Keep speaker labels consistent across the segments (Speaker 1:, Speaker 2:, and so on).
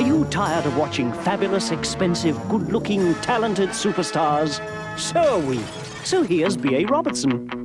Speaker 1: Are you tired of watching fabulous, expensive, good looking, talented superstars? So are we. So here's B.A. Robertson.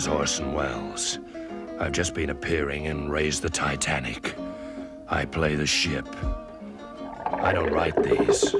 Speaker 2: is Orson Welles. I've just been appearing in Raise the Titanic. I play the ship. I don't write these.